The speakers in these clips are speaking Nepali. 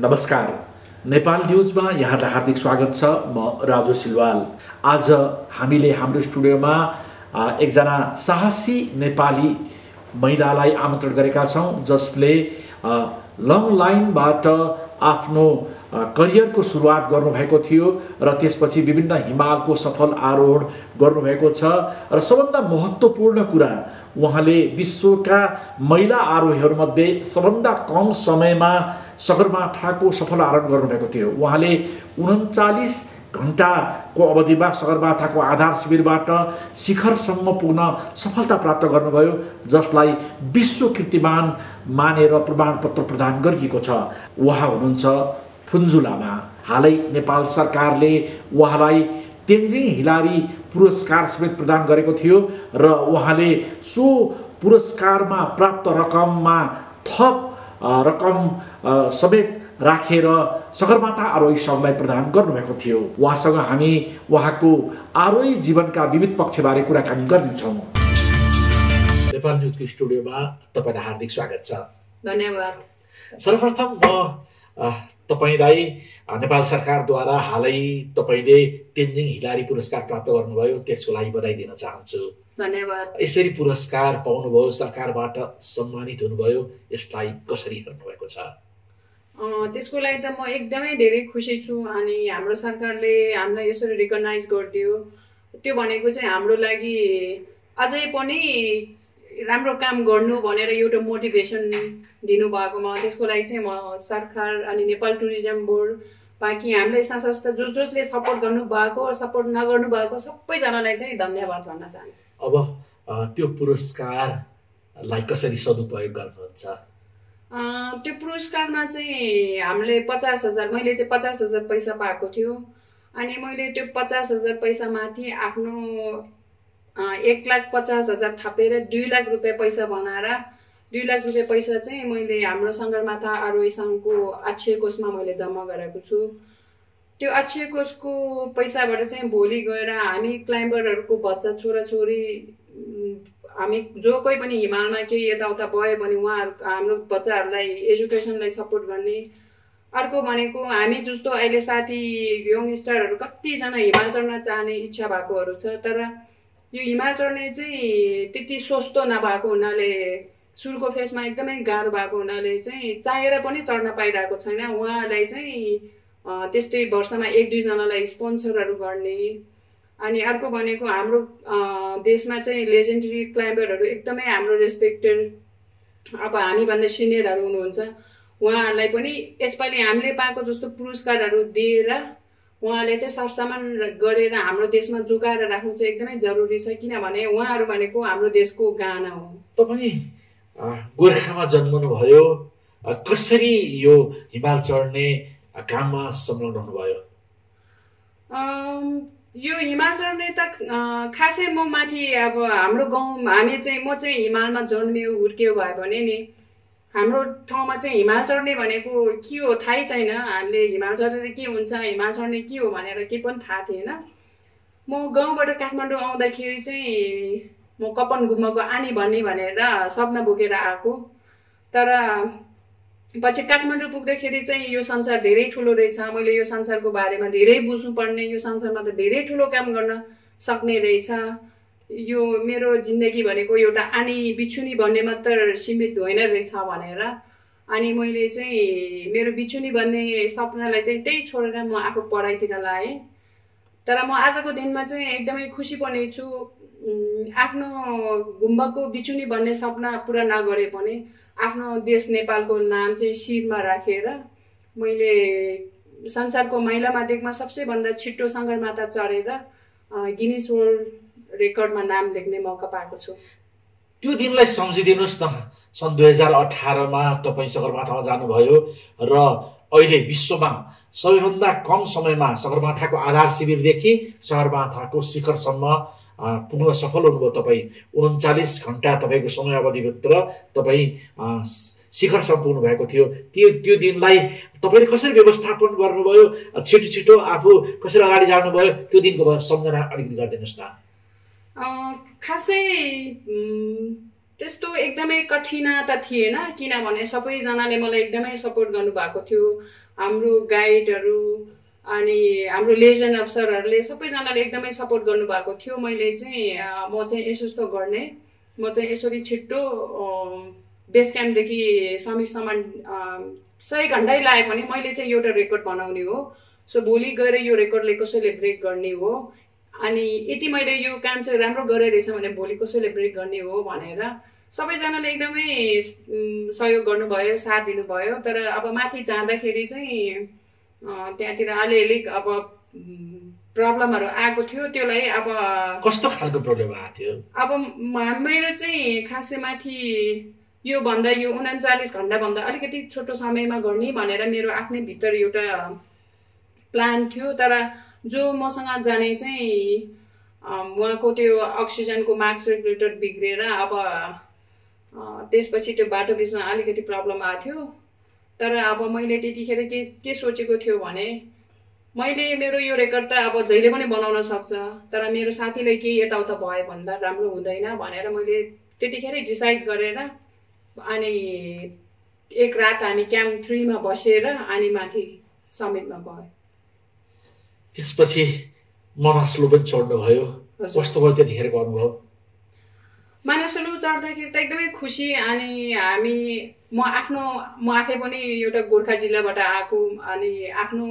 नमस्कार। नेपाल न्युजमा यहाँलाई हार्दिक स्वागत छ। म राजु सिलवाल। आज हामीले हाम्रो स्टुडियोमा एकजना साहसी नेपाली महिलालाई आमन्त्रण गरेका छौँ जसले लङ लाइनबाट आफ्नो करियरको सुरुवात गर्नुभएको थियो र त्यसपछि विभिन्न हिमालको सफल आरोहण गर्नुभएको छ। र सबभन्दा महत्त्वपूर्ण कुरा उहाँले विश्वका महिला आरोहीहरूमध्ये सबभन्दा कम समयमा सगरमाथाको सफल आरोहण गर्नुभएको थियो। उहाँले उन्चालिस घन्टाको अवधिमा सगरमाथाको आधार शिविरबाट शिखरसम्म पुग्न सफलता प्राप्त गर्नुभयो जसलाई विश्व कीर्तिमान मानेर प्रमाणपत्र प्रदान गरिएको छ। उहाँ हुनुहुन्छ फुन्जुलामा हालै नेपाल सरकारले उहाँलाई तेन्जिङ हिलारी पुरस्कार समेत प्रदान गरेको थियो र उहाँले सो पुरस्कारमा प्राप्त रकममा थप रकम समेत राखेर सगरमाथा आरोही सङ्घलाई प्रदान गर्नुभएको थियो। उहाँसँग हामी उहाँको आरोही जीवनका विविध पक्षबारे कुराकानी गर्नेछौँ। नेपाल न्युजको स्टुडियोमा तपाईँलाई हार्दिक स्वागत छ। धन्यवाद। सर्वप्रथम म तपाईँलाई नेपाल सरकारद्वारा हालै तपाईँले तेन्जिङ हिलारी पुरस्कार प्राप्त गर्नुभयो त्यसको लागि बधाई दिन चाहन्छु। धन्यवाद। यसरी पुरस्कार पाउनुभयो सरकारबाट सम्मानित हुनुभयो यसलाई कसरी हेर्नुभएको छ? त्यसको लागि त म एकदमै धेरै खुसी छु अनि हाम्रो सरकारले हामीलाई यसरी रिकगनाइज गरिदियो। त्यो भनेको चाहिँ हाम्रो लागि अझै पनि राम्रो काम गर्नु भनेर एउटा मोटिभेसन दिनुभएकोमा त्यसको लागि चाहिँ म सरकार अनि नेपाल टुरिज्म बोर्ड बाँकी हामीलाई संस्था जस जसले सपोर्ट गर्नुभएको सपोर्ट नगर्नु भएको सबैजनालाई चाहिँ धन्यवाद भन्न चाहन्छु। अब त्यो पुरस्कारलाई कसरी सदुपयोग गर्नुहुन्छ? त्यो पुरस्कारमा चाहिँ हामीले पचास हजार मैले चाहिँ पचास हजार पैसा पाएको थियो। अनि मैले त्यो पचास हजार पैसामाथि आफ्नो एक लाख पचास हजार थपेर दुई लाख रुपियाँ पैसा बनाएर दुई लाख रुपियाँ पैसा चाहिँ मैले हाम्रो सङ्गरमाथा सङ्घको अक्षय कोषमा मैले जम्मा गरेको छु। त्यो अक्षय कोषको पैसाबाट चाहिँ भोलि गएर हामी क्लाइम्बरहरूको बच्चा छोराछोरी हामी जो कोही पनि हिमालमा केही यताउता भयो भने उहाँहरू हाम्रो बच्चाहरूलाई एजुकेसनलाई सपोर्ट गर्ने। अर्को भनेको हामी जस्तो अहिले साथी यङस्टरहरू कतिजना हिमाल चढ्न चाहने इच्छा भएकोहरू छ तर यो हिमाल चढ्ने चाहिँ त्यति सस्तो नभएको हुनाले सुरुको फेसमा एकदमै गाह्रो भएको हुनाले चाहिँ चाहेर पनि चढ्न पाइरहेको छैन। उहाँहरूलाई चाहिँ त्यस्तै वर्षमा एक दुईजनालाई स्पोन्सरहरू गर्ने अनि अर्को भनेको हाम्रो देशमा चाहिँ लेजेन्डरी क्लाइम्बरहरू एकदमै हाम्रो रेस्पेक्टेड अब हामीभन्दा सिनियरहरू हुनुहुन्छ। उहाँहरूलाई पनि यसपालि हामीले पाएको जस्तो पुरस्कारहरू दिएर उहाँले चाहिँ सरसामान गरेर हाम्रो देशमा जोगाएर राख्नु चाहिँ एकदमै जरुरी छ किनभने उहाँहरू भनेको हाम्रो देशको गाना हो। तपाईँ गोर्खामा जन्मनुभयो कसरी यो हिमाल चढ्ने काममा संलग्न हुनुभयो? यो हिमाल चढ्ने त खासै म माथि अब हाम्रो गाउँ हामी चाहिँ म चाहिँ हिमालमा जन्मियो हुर्कियो भयो भने नि हाम्रो ठाउँमा चाहिँ हिमाल चढ्ने भनेको के हो थाहै छैन। हामीले हिमाल चढेर के हुन्छ हिमाल चढ्ने के हो भनेर केही पनि थाहा थिएन। म गाउँबाट काठमाडौँ आउँदाखेरि चाहिँ म कपन गुम्बाको आनी भन्ने भनेर सपना बोकेर आएको। तर पछि काठमाडौँ पुग्दाखेरि चाहिँ यो संसार धेरै ठुलो रहेछ। मैले यो संसारको बारेमा धेरै बुझ्नुपर्ने यो संसारमा त धेरै ठुलो काम गर्न सक्ने रहेछ। यो मेरो जिन्दगी भनेको एउटा आनी बिछुनी भन्ने मात्र सीमित होइन रहेछ भनेर। अनि मैले चाहिँ मेरो बिछुनी भन्ने सपनालाई चाहिँ त्यही छोडेर म आफू पढाइतिर लागेँ तर म आजको दिनमा चाहिँ एकदमै खुसी पनि छु। आफ्नो गुम्बाको बिचुनी भन्ने सपना पुरा नगरे पनि आफ्नो देश नेपालको नाम चाहिँ शिरमा राखेर मैले संसारको महिला माध्यममा सबसे भन्दा छिट्टो सङ्गरमाथा चढेर गिनिस वर्ल्ड रेकर्डमा नाम लेख्ने मौका पाएको छु। त्यो दिनलाई सम्झिदिनुहोस् न सन् दुई हजार अठारमा तपाईँ सगरमाथामा जानुभयो र अहिले विश्वमा सबैभन्दा कम समयमा सगरमाथाको आधार शिविरदेखि सगरमाथाको शिखरसम्म पुग्न सफल हुनुभयो। तपाईँ उन्चालिस घन्टा तपाईँको समय अवधिभित्र तपाईँ शिखरसम्म पुग्नु भएको थियो। त्यो त्यो दिनलाई तपाईँले कसरी व्यवस्थापन गर्नुभयो? छिटो छिटो आफू कसरी अगाडि जानुभयो? त्यो दिनको सम्झना अलिकति गरिदिनुहोस् न। खासै त्यस्तो एकदमै कठिन त थिएन किनभने सबैजनाले मलाई एकदमै सपोर्ट गर्नुभएको थियो। हाम्रो गाइडहरू अनि हाम्रो लेजन अफसरहरूले सबैजनाले एकदमै सपोर्ट गर्नुभएको थियो। मैले चाहिँ म चाहिँ यसो यस्तो गर्ने। म चाहिँ यसरी छिट्टो बेस क्याम्पदेखि समिटसम्म अ, सय घन्टै लाए पनि मैले चाहिँ एउटा रेकर्ड बनाउने हो। सो भोलि गएर यो रेकर्डले कसैले ब्रेक गर्ने हो? अनि यति मैले यो काम चाहिँ राम्रो गरेँ रहेछ भने भोलि कसैले ब्रेक गर्ने हो भनेर सबैजनाले एकदमै सहयोग गर्नुभयो साथ दिनुभयो। तर अब माथि जाँदाखेरि चाहिँ त्यहाँतिर अलिअलि अब प्रब्लमहरू आएको थियो त्यसलाई अब कस्तो खालको प्रब्लम आएको थियो? अब मेरो चाहिँ खासै माथि यो भन्दा यो उन्चालिस घन्टाभन्दा अलिकति छोटो समयमा गर्ने भनेर मेरो आफ्नै भित्र एउटा प्लान थियो तर जो मसँग जाने चाहिँ उहाँको त्यो अक्सिजनको मार्क्स रेगुलेटर बिग्रिएर अब त्यसपछि त्यो बाटो बिचमा अलिकति प्रब्लम आएको थियो। तर अब मैले त्यतिखेर के के सोचेको थियो भने मैले मेरो यो रेकर्ड त अब जहिले पनि बनाउन सक्छ तर मेरो साथीलाई केही यताउता भयो भन्दा राम्रो हुँदैन भनेर मैले त्यतिखेरै डिसाइड गरेर अनि एक रात हामी क्याम्प थ्रीमा बसेर अनि माथि समिटमा गयो। त्यसपछि मनस्लो पनि चढ्नुभयो। कस्तो भयो त्यतिखेरको अनुभव? मानसलु चढ्दाखेरि त एकदमै खुसी अनि हामी म आफ्नो म आफै पनि एउटा गोर्खा जिल्लाबाट आएको अनि आफ्नो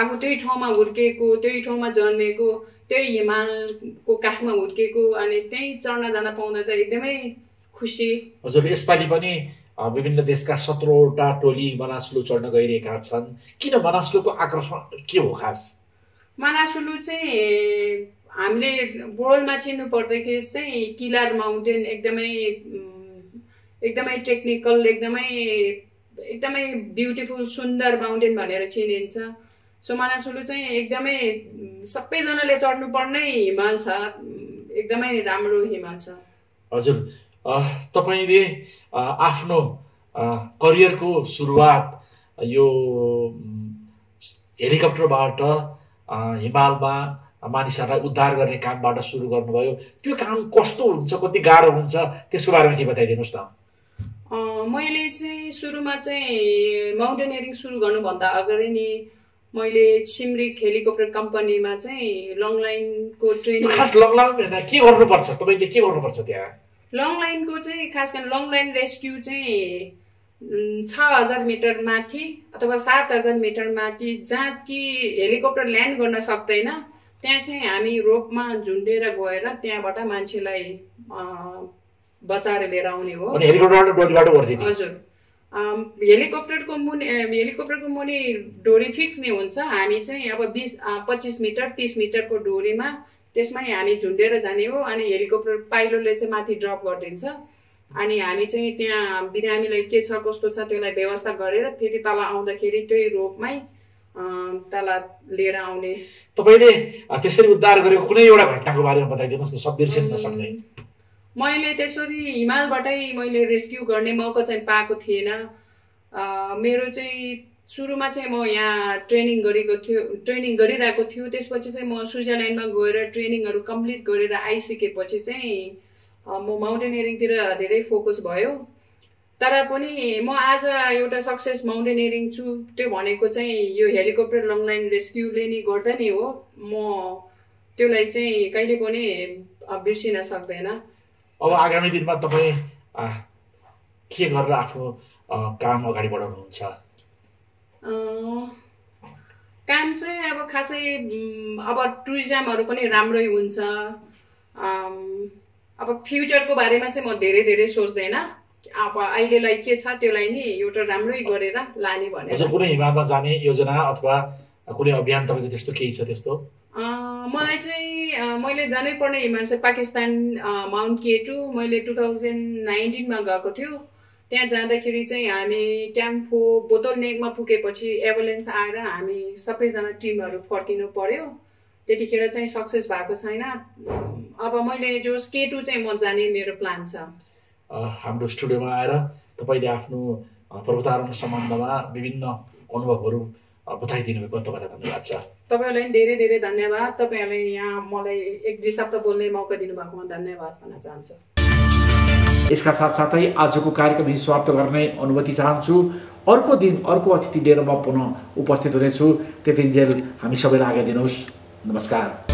आफू त्यही ठाउँमा हुर्किएको त्यही ठाउँमा जन्मेको त्यही हिमालको काखमा हुर्किएको अनि त्यहीँ चढ्न जान पाउँदा त एकदमै खुसी। हजुर यसपालि पनि विभिन्न देशका सत्रवटा टोली मनासलु चढ्न गइरहेका छन्। किन मनासलुको आकर्षण के हो खास? मानासुलु चाहिँ हामीले वर्ल्डमा चिन्नु पर्दाखेरि चाहिँ किलार माउन्टेन एकदमै एकदमै टेक्निकल एकदमै एकदमै ब्युटिफुल सुन्दर माउन्टेन भनेर चिनिन्छ। सो मानासुलु चाहिँ एकदमै सबैजनाले चढ्नुपर्ने हिमाल छ। एकदमै राम्रो हिमाल छ। हजुर। तपाईँले आफ्नो करियरको सुरुवात यो हेलिकप्टरबाट हिमालमा मानिसहरूलाई उद्धार गर्ने कामबाट सुरु गर्नुभयो। त्यो काम कस्तो हुन्छ कति गाह्रो हुन्छ त्यसको बारेमा के बताइदिनुहोस् न मैले चाहिँ सुरुमा चाहिँ माउन्टेनियरिङ सुरु गर्नुभन्दा अगाडि नि मैले सिमरिक हेलिकप्टर कम्पनीमा चाहिँ लङ लाइनको ट्रेनिङ खास लङलाङ के गर्नुपर्छ? तपाईँले के गर्नुपर्छ त्यहाँ? लङ लाइनको चाहिँ खास गरी लङ लाइन रेस्क्यु चाहिँ छ हजार मिटर माथि अथवा सात हजार मिटर माथि जहाँ कि हेलिकप्टर ल्यान्ड गर्न सक्दैन त्यहाँ चाहिँ हामी रोपमा झुन्डेर गएर त्यहाँबाट मान्छेलाई बचाएर लिएर आउने हो। हजुर। हेलिकप्टरको मुनि हेलिकप्टरको मुनि डोरी फिक्स नै हुन्छ। हामी चाहिँ अब बिस पच्चिस मिटर तिस मिटरको डोरीमा त्यसमै हामी झुन्डेर जाने हो अनि हेलिकप्टर पाइलटले चाहिँ माथि ड्रप गरिदिन्छ। अनि हामी चाहिँ त्यहाँ बिरामीलाई के छ कस्तो छ त्यसलाई व्यवस्था गरेर फेरि तल आउँदाखेरि त्यही रोपमै लिएर आउने. तपाईँले त्यसरी उद्धार गरेको कुनै एउटा घटनाको बारेमा बताइदिनुहोस् न सब बिर्सिन नसक्ने मैले त्यसरी हिमालबाटै मैले रेस्क्यु गर्ने मौका चाहिँ पाएको थिएन। मेरो चाहिँ सुरुमा चाहिँ म यहाँ ट्रेनिङ गरेको थियो ट्रेनिङ गरिरहेको थियो। त्यसपछि चाहिँ म स्विजरल्यान्डमा गएर ट्रेनिङहरू कम्प्लिट गरेर आइसकेपछि चाहिँ म माउन्टेनियरिङतिर धेरै फोकस भयो। तर पनि म आज एउटा सक्सेस माउन्टेनियरिङ छु। त्यो भनेको चाहिँ यो हेलिकप्टर लङ लाइन रेस्क्युले नि गर्दा नि हो। म त्यसलाई चाहिँ कहिले पनि बिर्सिन सक्दैन। अब आगामी दिनमा तपाईँ के गरेर आफ्नो काम अगाडि बढाउनुहुन्छ? काम चाहिँ अब खासै अब टुरिज्महरू पनि राम्रै हुन्छ। अब फ्युचरको बारेमा चाहिँ म धेरै धेरै सोच्दैन। अब अहिलेलाई के छ त्यसलाई नि एउटा राम्रै गरेर लाने भनेर। कुनै हिमालमा जाने योजना अथवा कुनै अभियान तपाईँको त्यस्तो केही छ त्यस्तो? मलाई चाहिँ मैले जानै पर्ने हिमाल चाहिँ पाकिस्तान माउन्ट केटु। मैले टु थाउजन्ड नाइन्टिनमा गएको थियो। त्यहाँ जाँदाखेरि चाहिँ हामी क्याम्पो बोतल नेकमा पुगेपछि एम्बुलेन्स आएर हामी सबैजना टिमहरू फर्किनु पर्यो। त्यतिखेर चाहिँ सक्सेस भएको छैन। अब मैले जो केटु चाहिँ म जाने मेरो प्लान छ। हाम्रो स्टुडियोमा आएर तपाईँले आफ्नो पर्वतारोहण सम्बन्धमा विभिन्न अनुभवहरू बताइदिनु भएको तपाईँलाई धन्यवाद छ। तपाईँहरूलाई पनि धेरै धेरै धन्यवाद। तपाईँहरूले यहाँ मलाई एक दुई शब्द बोल्ने मौका दिनुभएकोमा धन्यवाद भन्न चाहन्छु। यसका साथसाथै आजको कार्यक्रम यही समाप्त गर्ने अनुमति चाहन्छु। अर्को दिन अर्को अतिथि लिएर म पुनः उपस्थित हुनेछु। त्यतिन्जेल हामी सबैलाई आज्ञा दिनुहोस्। नमस्कार।